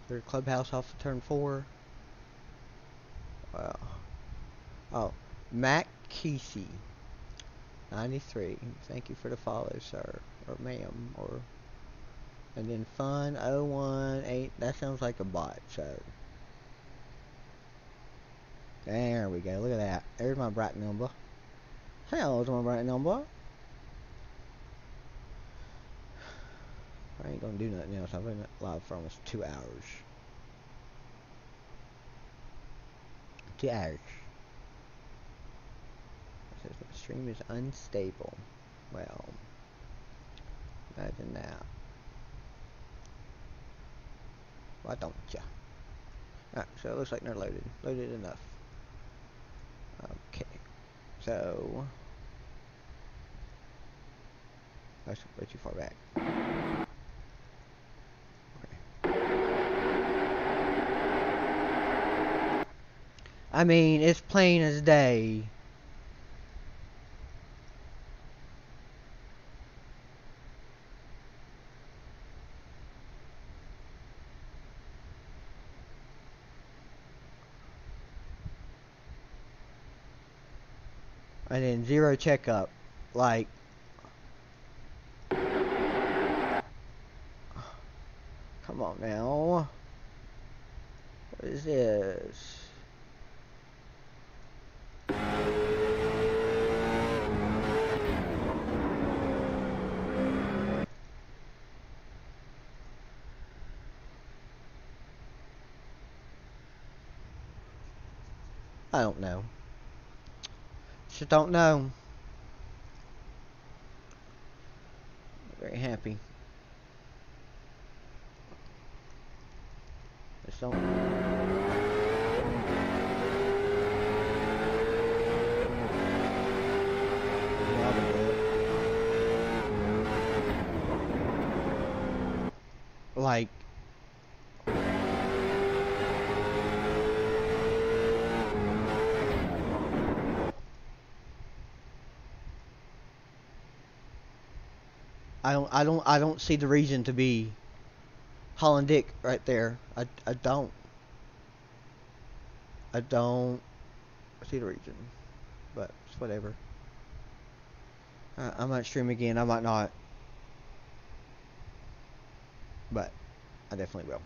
Their clubhouse off of turn four. Wow. Oh, Matt Kesey. 93. Thank you for the follow, sir. Or ma'am. Or and then fun 018. That sounds like a bot, so. There we go. Look at that. There's my bright number. Hell's my bright number. I ain't gonna do nothing else. I've been live for almost two hours. Two hours. It says the stream is unstable. Well, imagine that. Why don't ya? Alright, so it looks like they're loaded. Loaded enough. Okay. So. That's way too far back. I mean, it's plain as day. Zero checkup. Like, come on now. What is this? I don't know. Just don't know. Very happy. Just don't. I'll do it. Like. I don't I don't I don't see the reason to be Holland Dick right there. I, I don't. I don't see the reason. But it's whatever. I, I might stream again, I might not. But I definitely will.